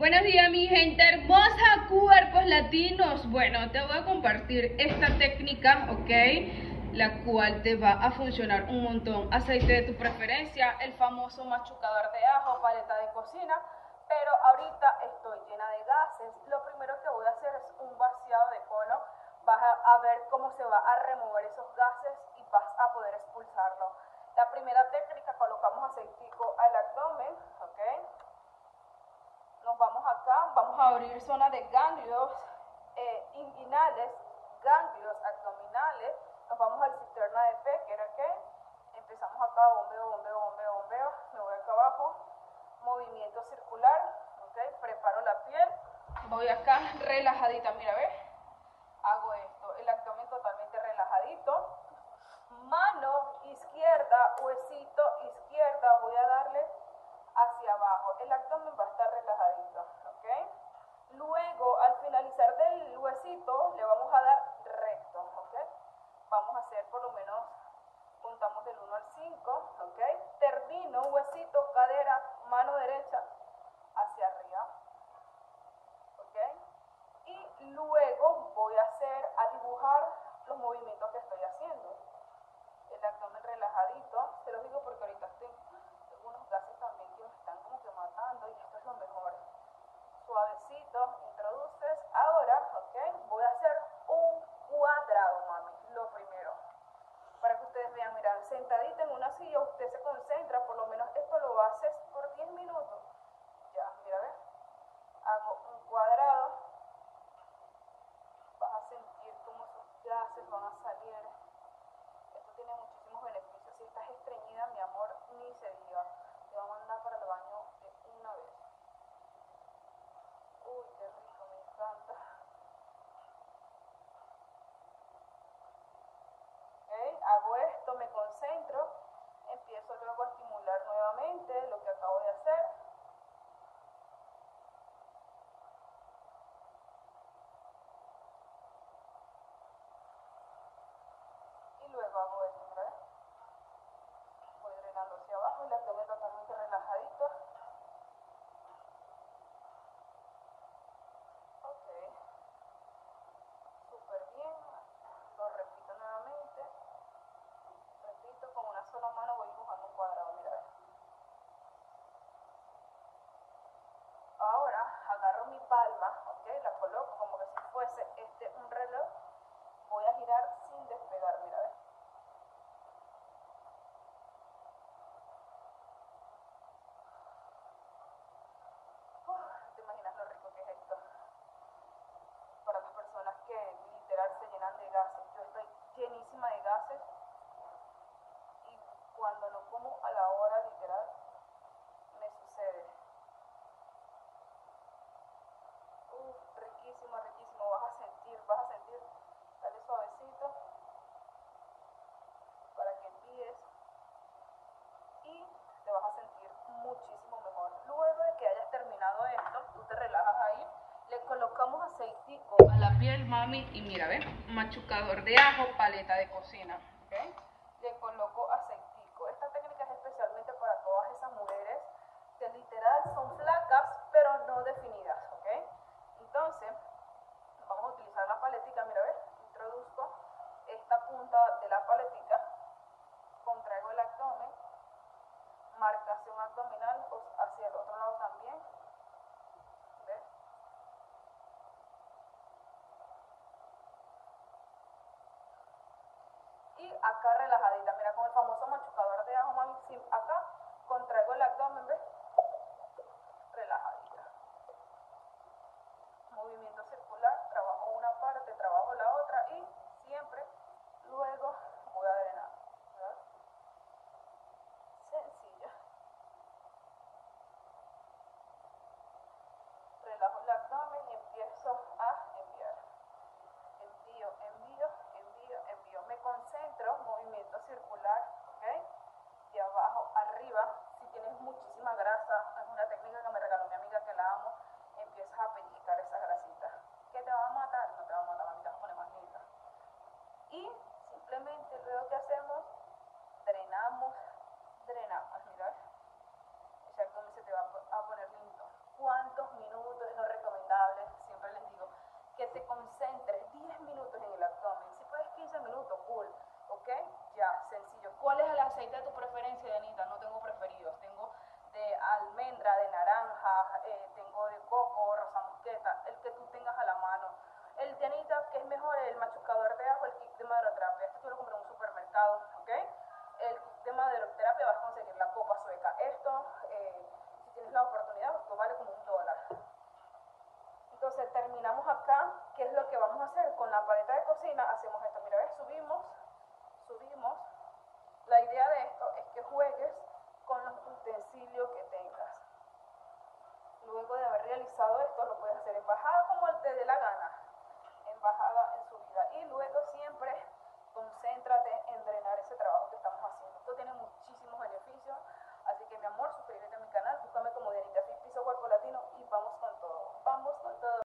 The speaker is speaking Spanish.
Buenos días mi gente hermosa, cuerpos latinos. Bueno, te voy a compartir esta técnica, ¿ok? La cual te va a funcionar un montón. Aceite de tu preferencia, el famoso machucador de ajo, paleta de cocina. Pero ahorita estoy llena de gases. Lo primero que voy a hacer es un vaciado de cono. Vas a, ver cómo se va a remover esos gases y vas a poder expulsarlo. La primera técnica, colocamos aceitico al abdomen, ¿ok? Nos vamos acá, vamos a abrir zona de ganglios eh, inguinales, ganglios abdominales, nos vamos al cisterna de Becker, ¿ok? Empezamos acá, bombeo, bombeo, bombeo, bombeo, me voy acá abajo, movimiento circular, ¿ok? Preparo la piel, voy acá relajadita, mira, ¿ves? Hago esto, el abdomen totalmente relajadito, mano izquierda, huesito izquierda, voy a darle hacia abajo. El abdomen va a estar relajadito. Luego, al finalizar del huesito, le vamos a dar recto, ¿ok? Vamos a hacer por lo menos, contamos del 1 al 5, ¿ok? Termino, huesito, cadera, mano derecha hacia arriba, ¿ok? Y luego voy a dibujar los movimientos que estoy haciendo. El abdomen relajadito, se los digo porque ahorita estoy algunos gases también que me están como que matando y esto es lo mejor. Introduces. Ahora, ok, voy a hacer un cuadrado, mami, lo primero. Para que ustedes vean, mira, sentadita en una silla, usted se concentra, por lo menos esto lo haces por 10 minutos. Ya, mira, ve. Hago un cuadrado. Vas a sentir cómo esos gases van a salir. Esto tiene muchísimos beneficios. Si estás estreñida, mi amor, ni se diga. Te va a mandar para el baño de una vez. Uy, qué rico, me encanta. ¿Ok? Hago esto, me concentro, empiezo luego a nuevamente lo que acabo de hacer. Y luego hago esto, ¿verdad? Voy drenando hacia abajo y el abdomen totalmente relajadito. Ok. Súper bien. Lo repito nuevamente. Repito, con una sola mano voy dibujando un cuadrado, mira. ve. Ahora agarro mi palma, ok, la coloco como que si fuese este un reloj. Voy a girar sin despegar, mira, ve. Uf, no te imaginas lo rico que es esto. Para las personas que literal se llenan de gases. Yo estoy llenísima de gases y cuando no como a la hora literal me sucede. Uf, riquísimo, riquísimo. Vas a sentir, vas a sentir. Dale suavecito para que envíes y te vas a sentir muchísimo mejor. Luego de que hayas terminado esto, tú te relajas ahí, le colocamos aceitico a la piel, mami, y mira, ve, machucador de ajo, paleta de cocina, ¿ok? Le coloco aceitico. Esta técnica es especialmente para todas esas mujeres que literal son flacas, pero no definidas, ¿ok? Entonces, vamos a utilizar la paletica, mira, ve, introduzco esta punta de la paletica, contraigo el abdomen, marcación abdominal pues, hacia el otro lado también. ¿Ves? Y acá relajadita, mira con el famoso machucador de ajo, mami, sí, acá contraigo el abdomen, ¿ves? Relajadita. Movimiento circular, trabajo una parte, trabajo la otra y siempre luego voy a drenar. ¿verdad? Sencilla. Relajo el abdomen y empiezo a enviar. Envío, envío, concentro, movimiento circular, ¿ok? De abajo arriba. Si tienes muchísima grasa, es una técnica que me regaló mi amiga que la amo, empiezas a pellizcar esa grasita. ¿Qué te va a matar? No te va a matar, mami, te vas a poner más linda. Y simplemente luego que hacemos, drenamos, drenamos, mira, ese abdomen se te va a poner lindo. cuántos minutos es lo recomendable, siempre les digo, que te concentres 10 minutos en el abdomen, si puedes 15 minutos, cool, ¿ok? Ya, sencillo. ¿Cuál es el aceite de tu preferencia, Anita? No tengo preferidos, tengo de almendra, de naranja, eh, tengo de coco, rosa mosqueta, el que tú tengas a la mano. El de Anita, que es mejor, el machucador de ajo, el kit de maderoterapia, este tú lo ¿ok? El kit de maderoterapia vas a conseguir la copa sueca. Esto, eh, si tienes la oportunidad, esto vale como un dólar. Entonces terminamos acá, ¿qué es lo que vamos a hacer? Con la paleta de cocina hacemos esto, mira, ¿ves? subimos, subimos. La idea de esto es que juegues con los utensilios que tengas. Luego de haber realizado esto, lo puedes hacer en bajada como te dé la gana, en bajada, en subida. Y luego siempre ese trabajo que estamos haciendo. Esto tiene muchísimos